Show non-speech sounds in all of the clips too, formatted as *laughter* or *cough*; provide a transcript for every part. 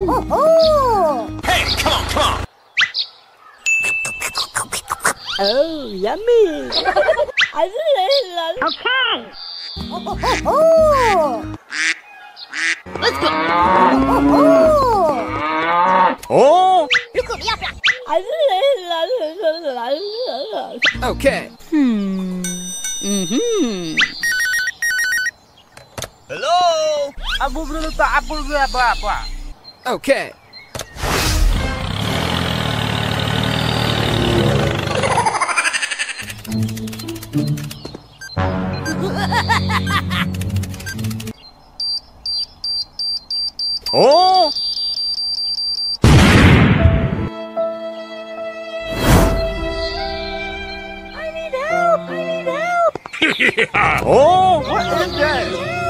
Oh, oh. Hey, come on, come on. Oh, yummy. I really love okay. Oh, oh, oh. Let's go. Oh, oh. Oh, I really love it. Okay. Hmm. Mm-hmm. hello. Okay. Oh, I need help. I need help. *laughs* oh. What is that?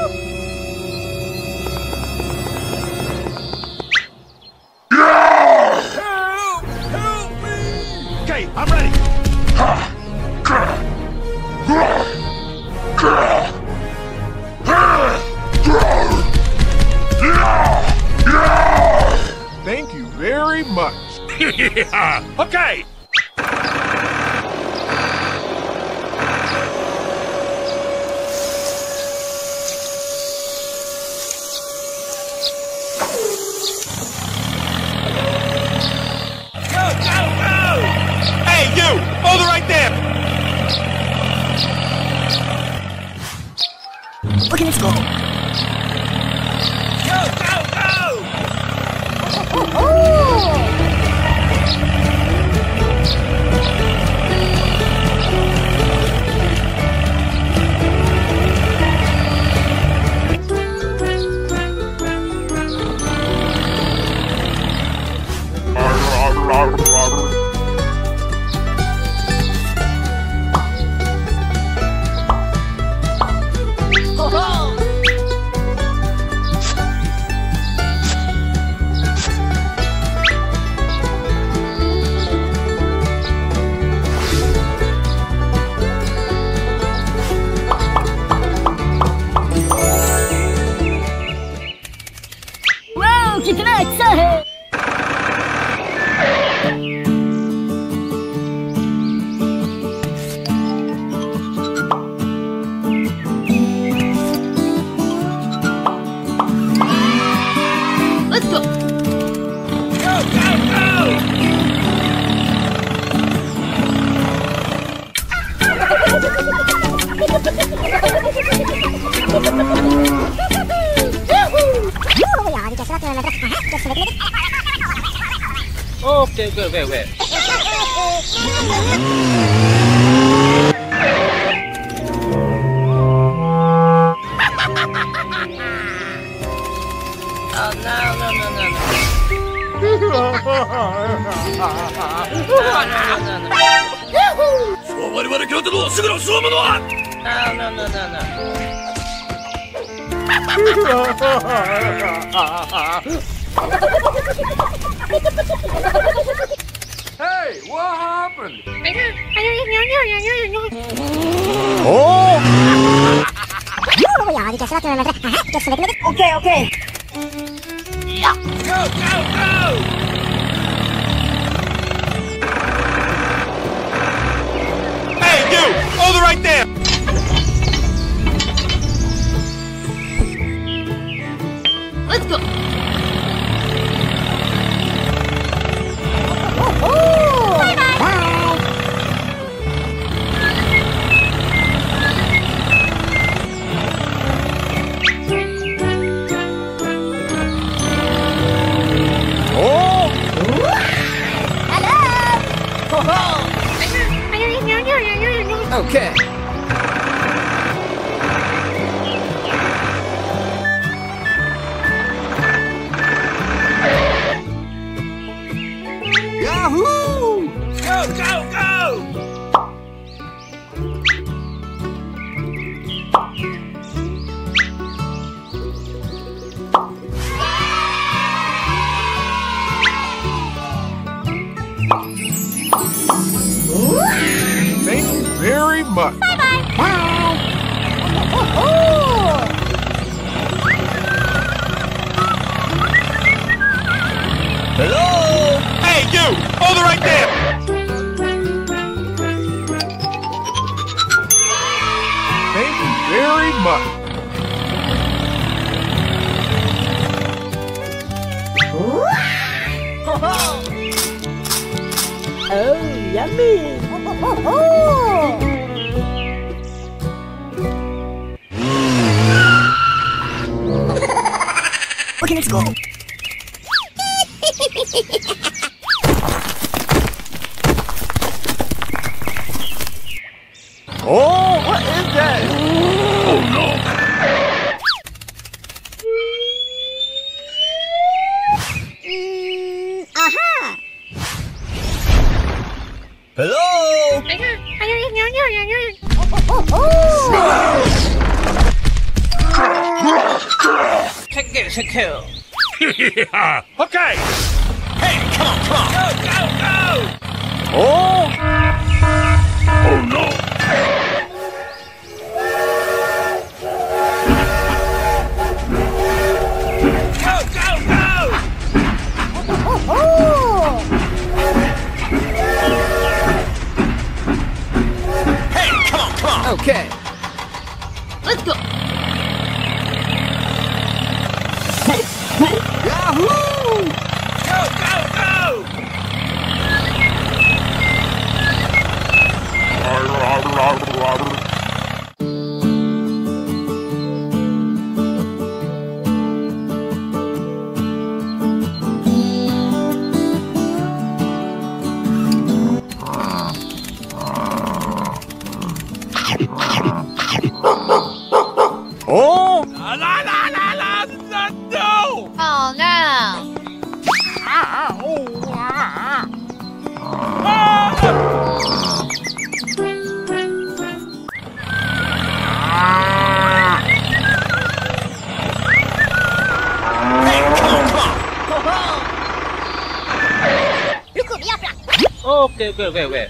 Help! Help me! Okay, I'm ready. Thank you very much. Okay. Go, go, go! Hey, you! Hold it right there! Okay, 저 머리머리 곁으로 쓰그러 숨은 와! Hey, what happened? Oh! oh. *laughs* Okay, okay. Go, go, go! It right there! Let's go. Okay. much. Bye bye. Wow. Hello. Hey, you. Over right there. Thank you very much. *laughs* Oh, yummy! *laughs* Oh, ho, ho, ho, let's go. 喂喂喂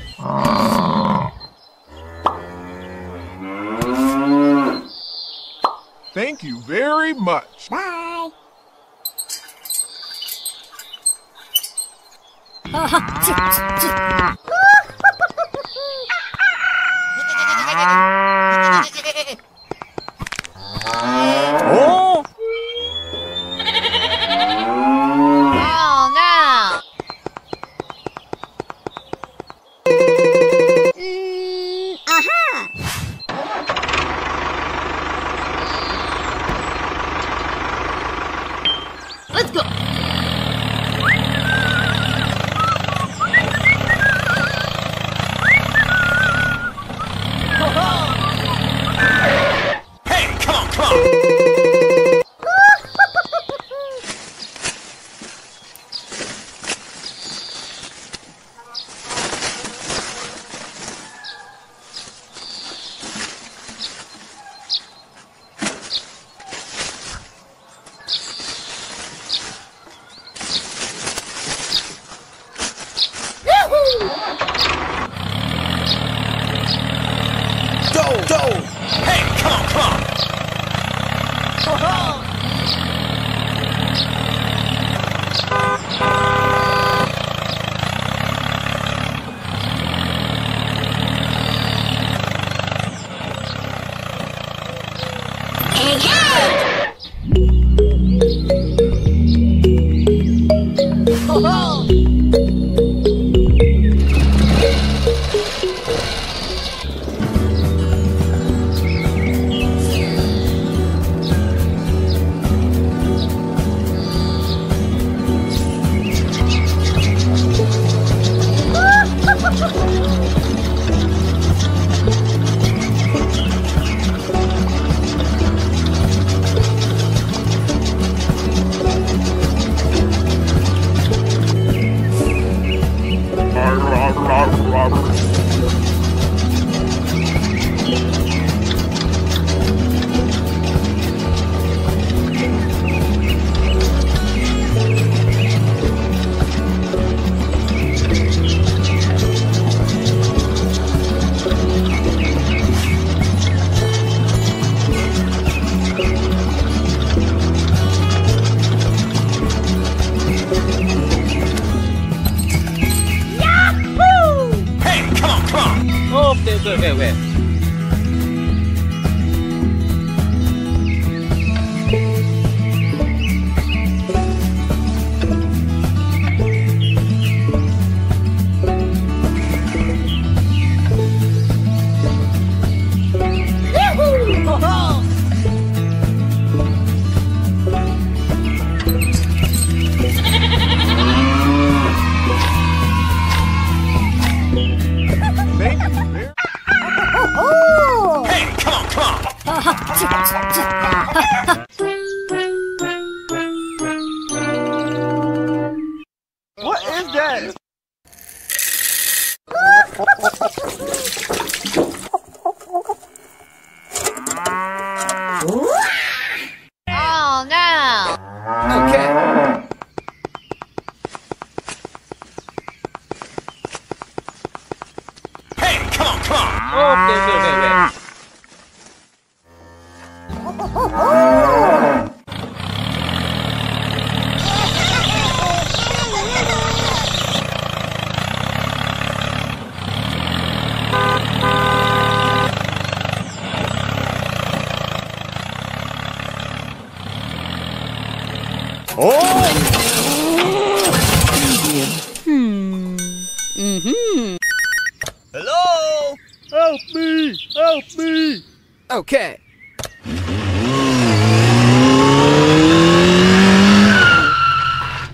Okay.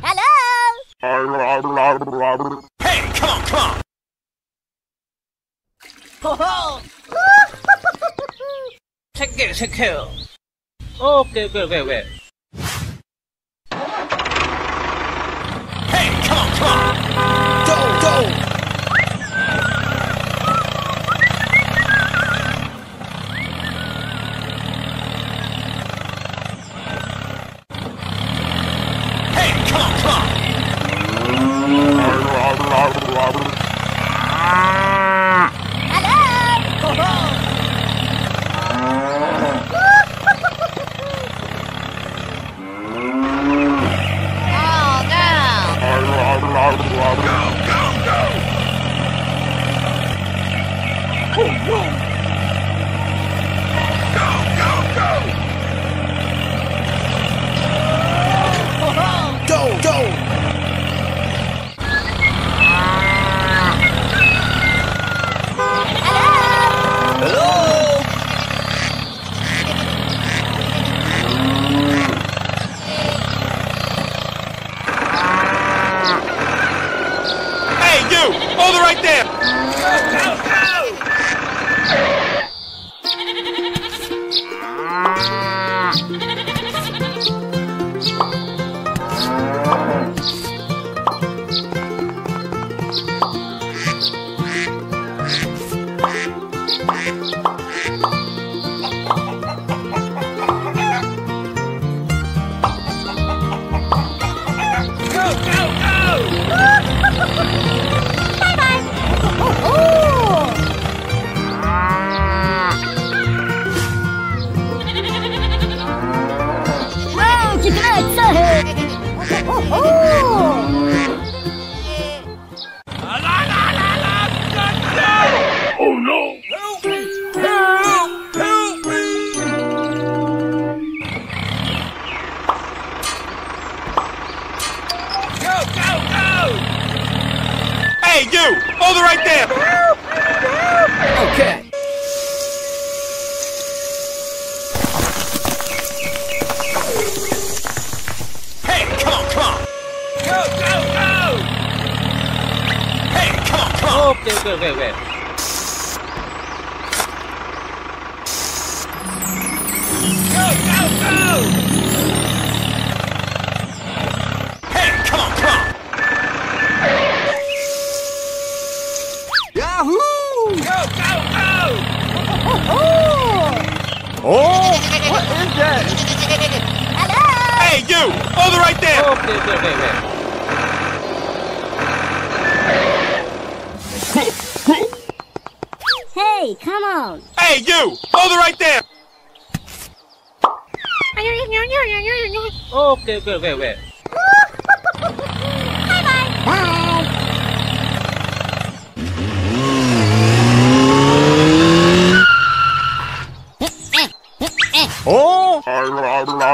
Hello? Hey, come on, come on! Ho ho! Check it, check it. Okay, wait, wait, wait. right there. Yahoo! Go, go, go! *laughs* oh! What is that? Hello? Hey, you! Over right there! Okay, there, there. Hey, come on! Hey, you! Over right there! Okay, okay, wait, wait.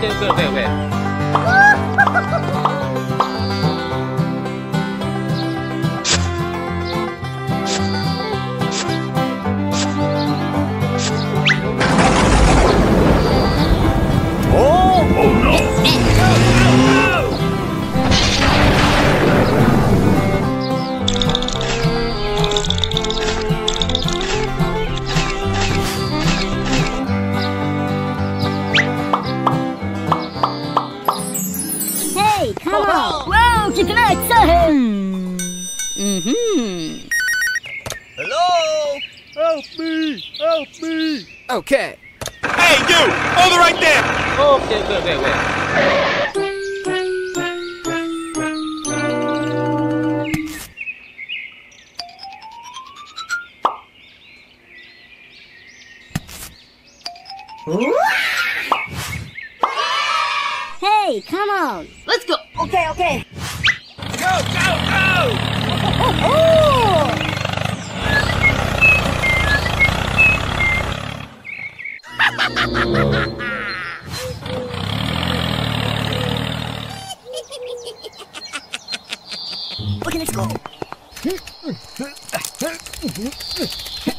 对对对对。Okay.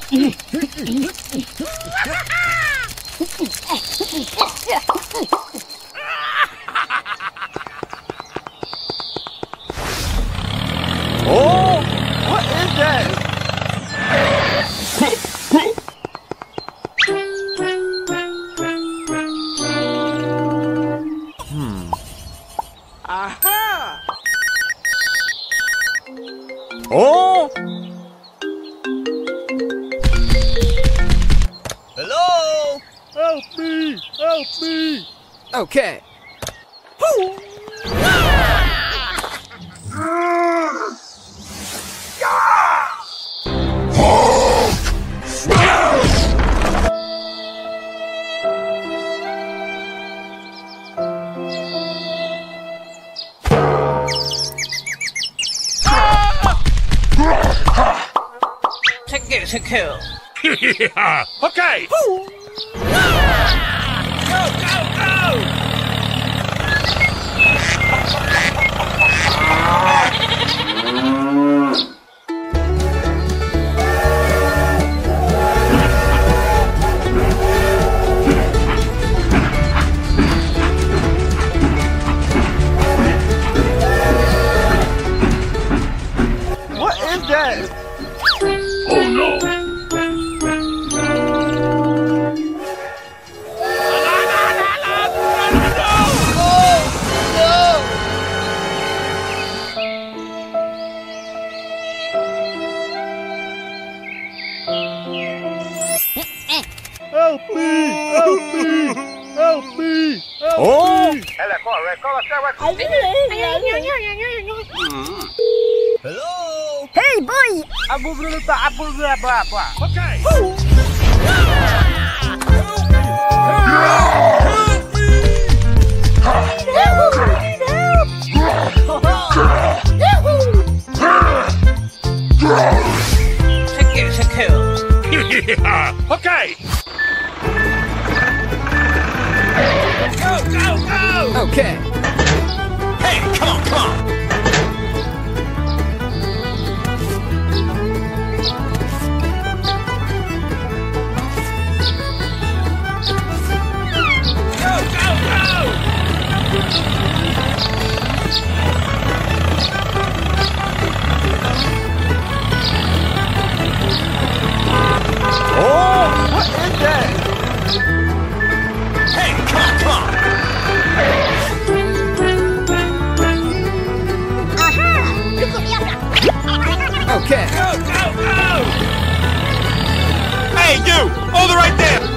Oh, Hello? Hey, boy! Abu Brulu to Abu Brulu apa? Okay. okay. Go, go, go! Okay. 啊 Okay. Oh, oh, oh! Hey, you! Hold it right there!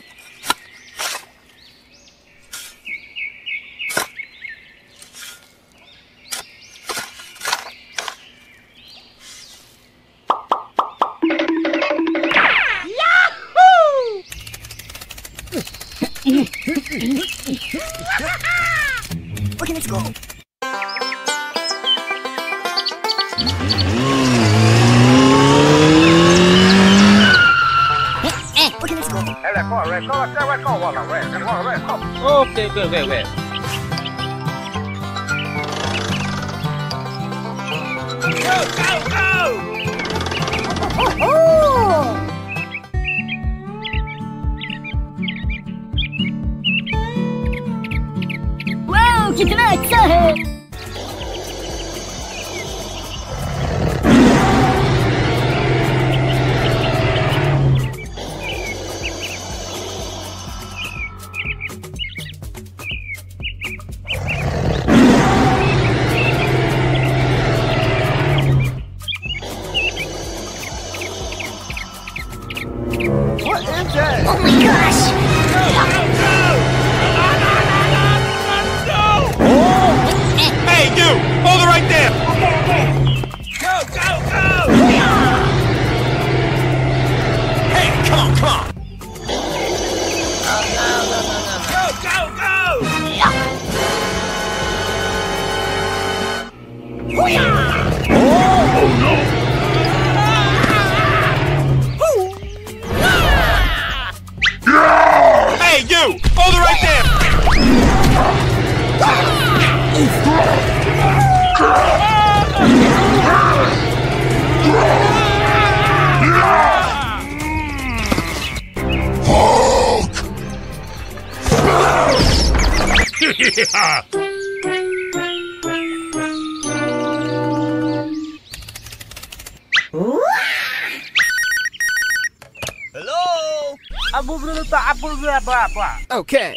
Okay.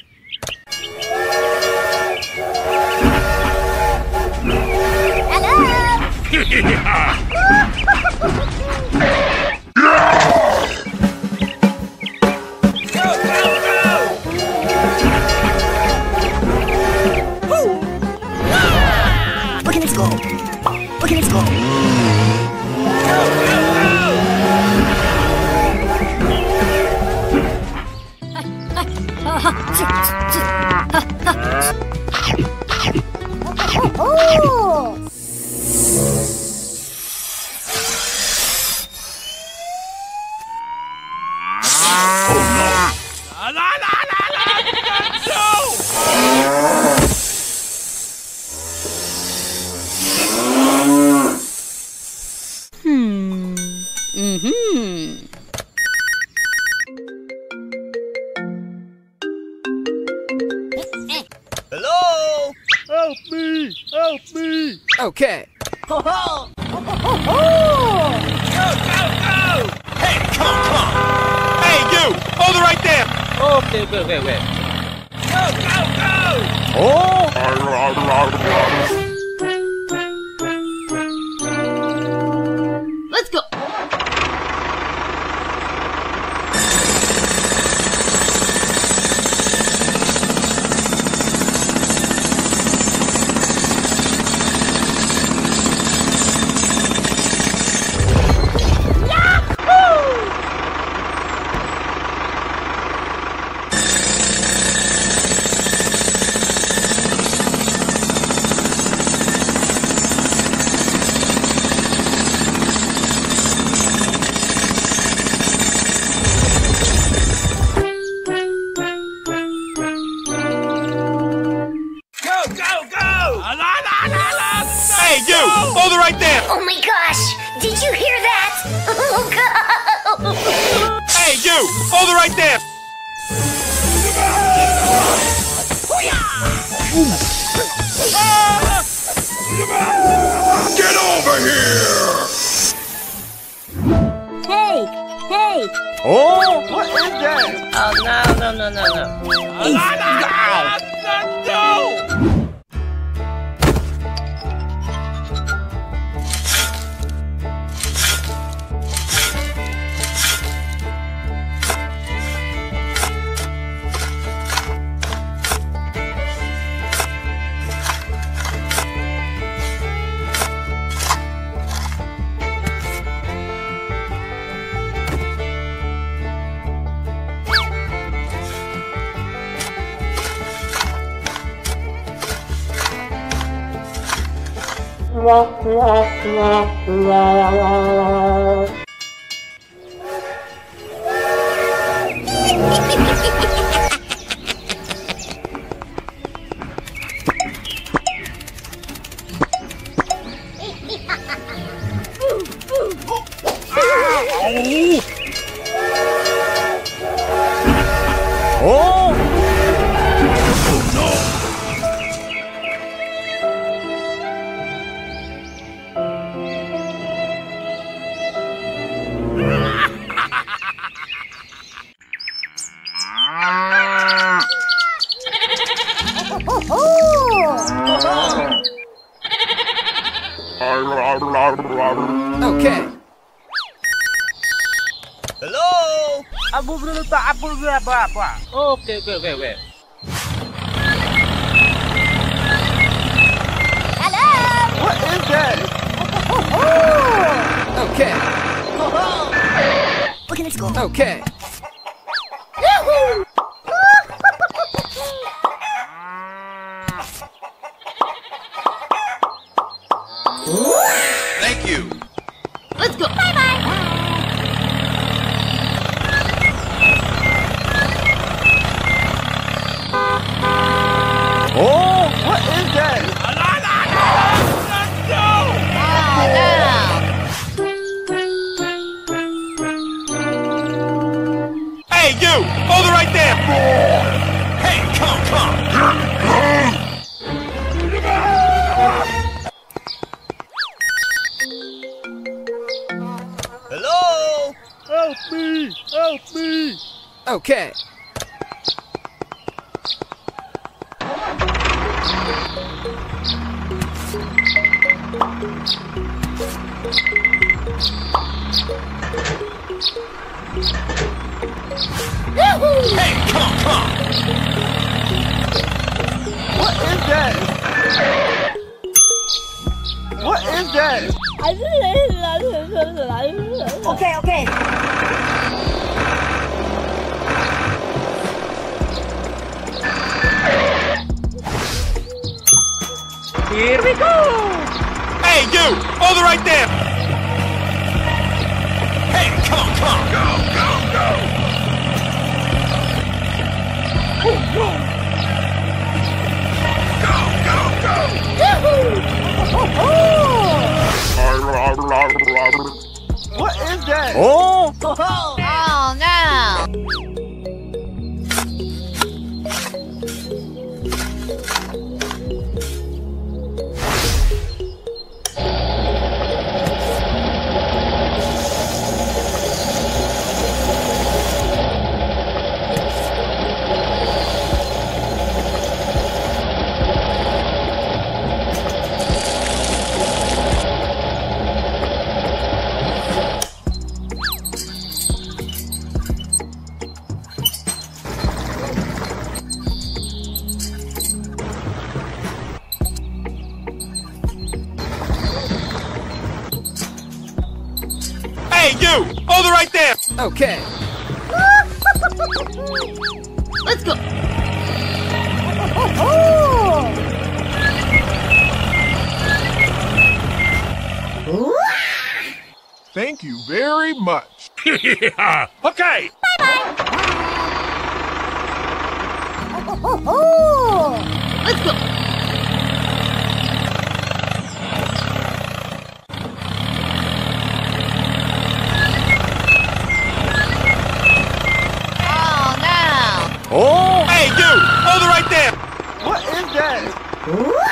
Get over here! Hey! Hey! Oh, what is that? Oh, no, no, no, no, no. Hey. No, no, no, no, no. la la la la la Abu berapa? Apa? Oke, oke, oke, oke. What is that? Okay. Okay, let's go. Okay. Thank Hey, you! Hold it right there! Hey, come, come! Go, go, go! What is that? Oh! Oh Okay. *laughs* Let's go. Thank you very much. *laughs* yeah. Okay. *laughs* Let's go. That?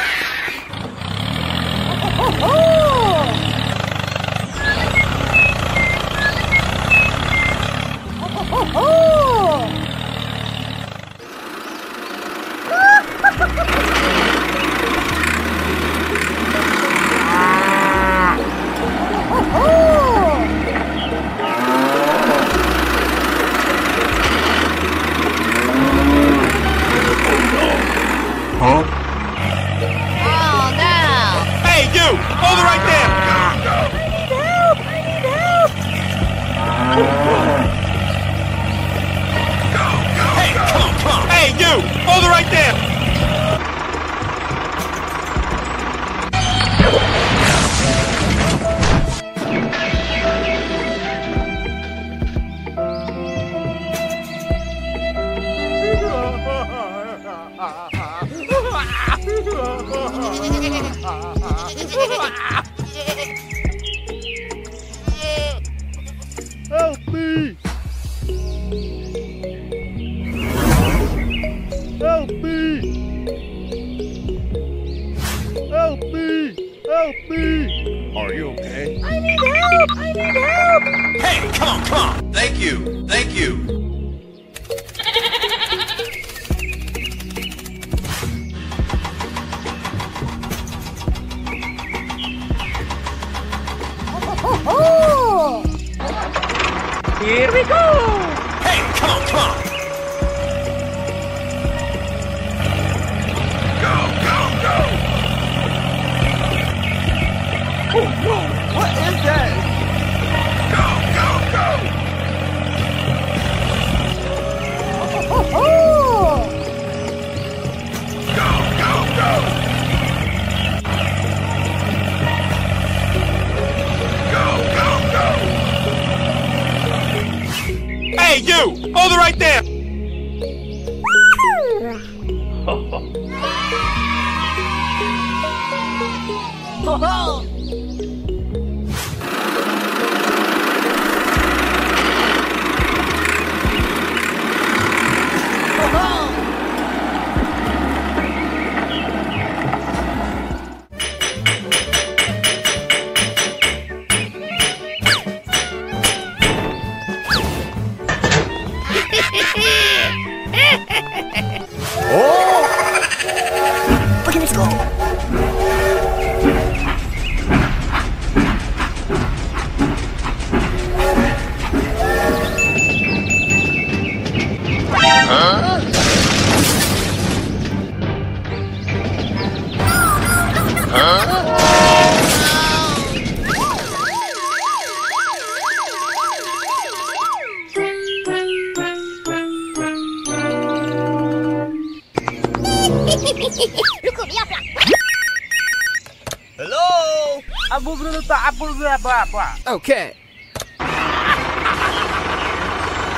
blah, blah. Okay.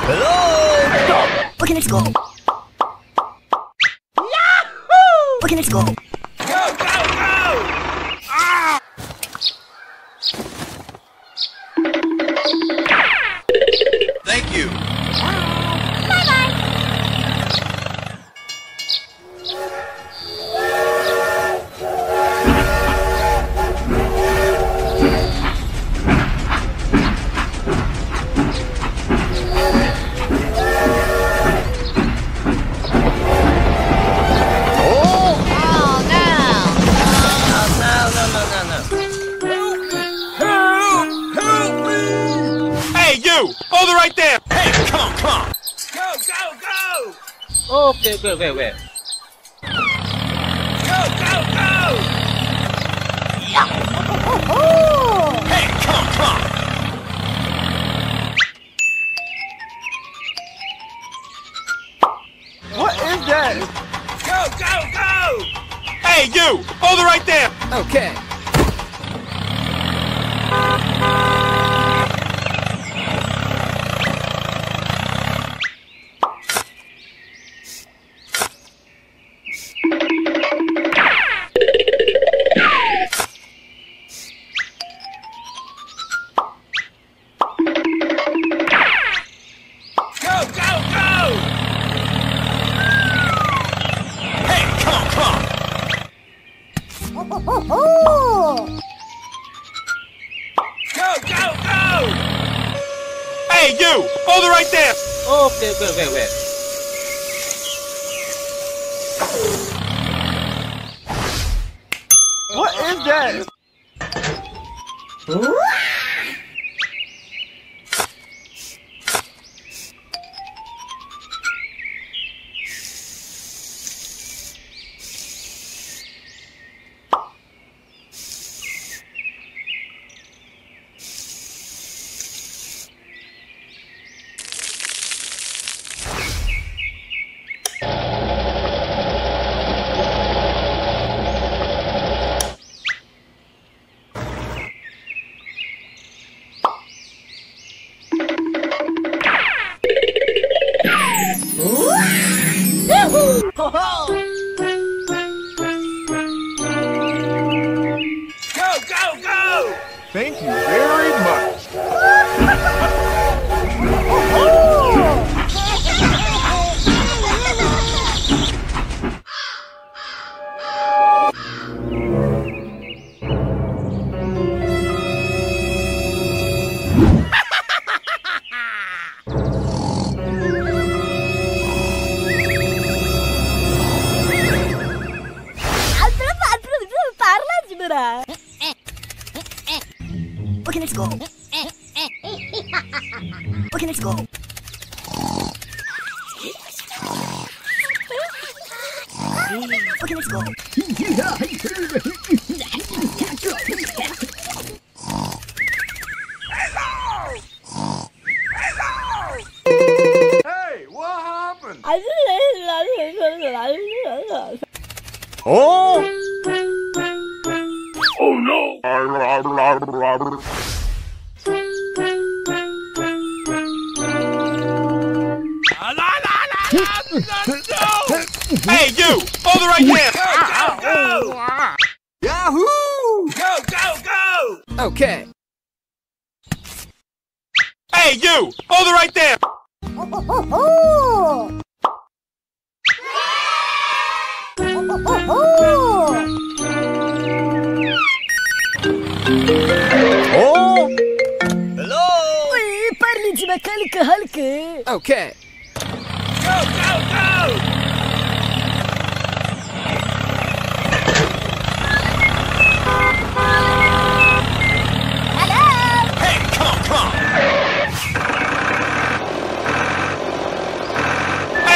Hello? Go. Okay, let's go. Yahoo! Okay, let's go.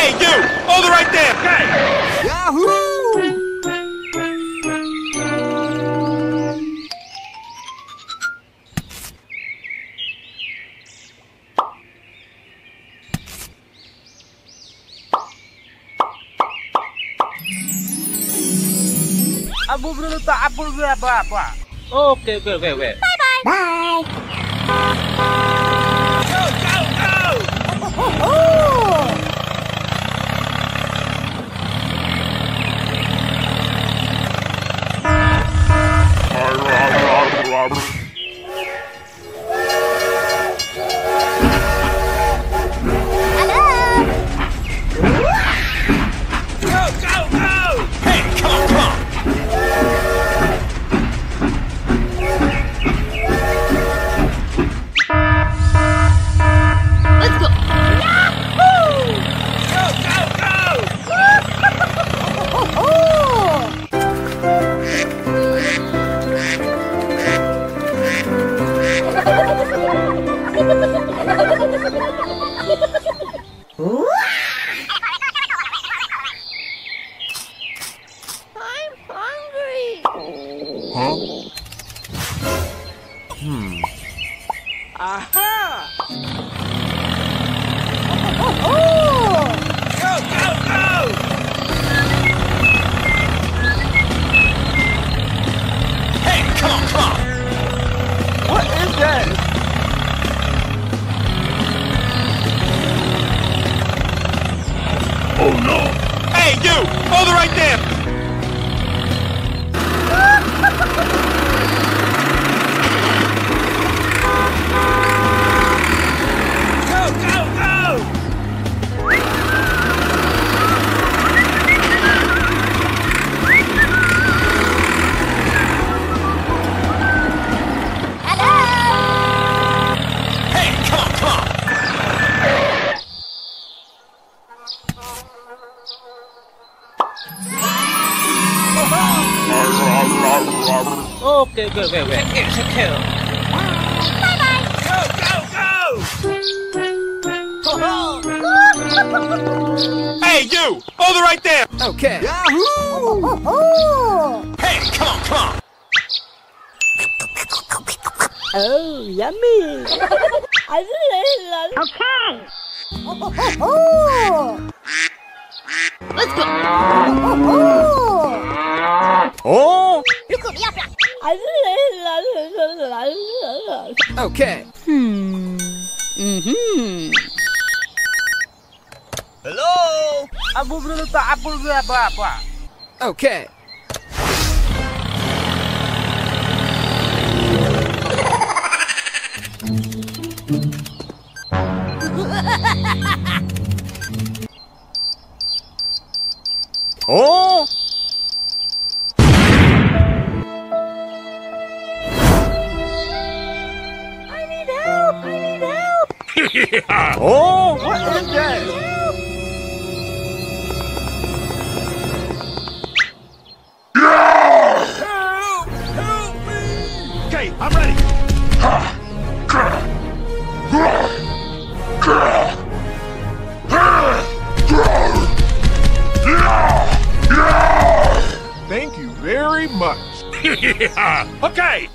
Hey, you! Hold it right there! Okay! Yahoo! Abu Bruno, Abu Okay, okay, okay, okay. Bye bye. Bye. was, it, was, it a. Bye bye. Go, go, go! hey, you! Over right there! Okay. Okay. Hmm. Mm-hmm. Hello? Okay. *laughs* oh! Oh, what is that? Help! Help me! Okay, I'm ready. Thank you very much. *laughs* Okay.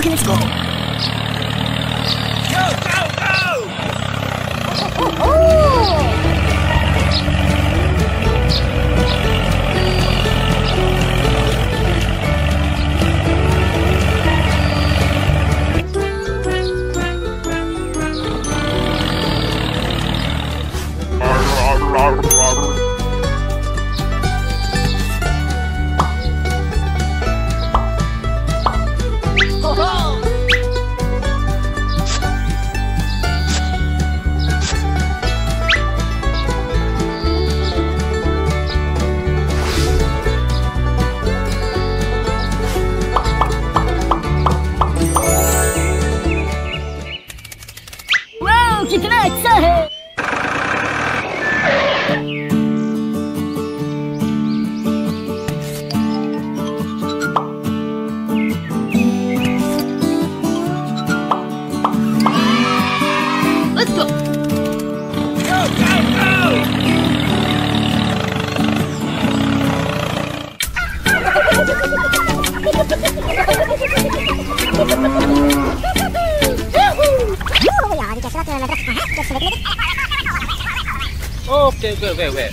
Okay, let's go. Okay, okay,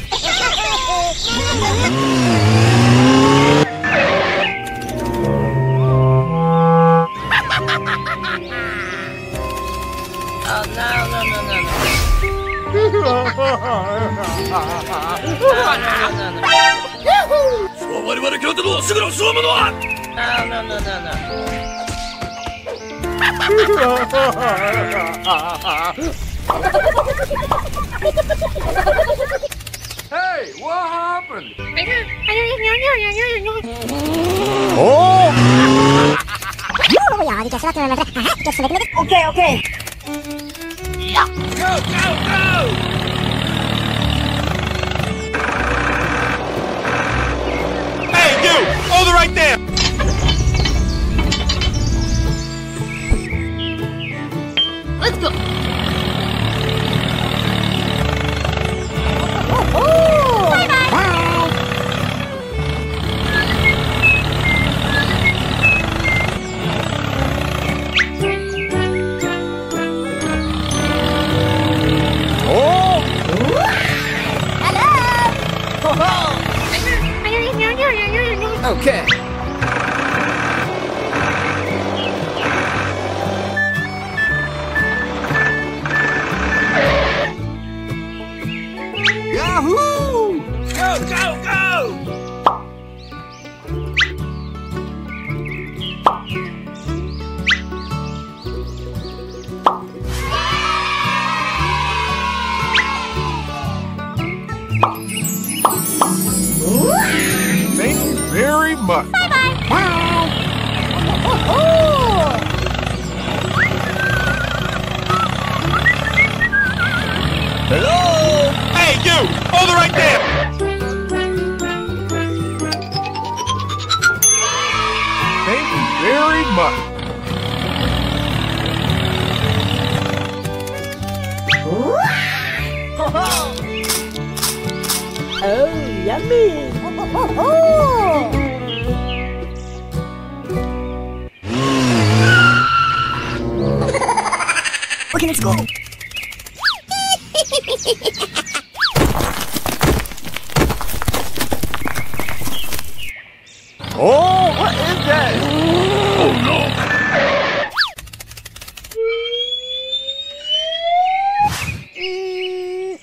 Oh, what is that?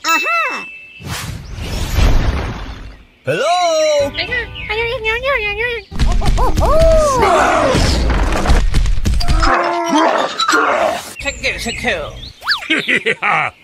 Aha! Hello! Take it, take it. okay! Hey, come on, come on! Go, go,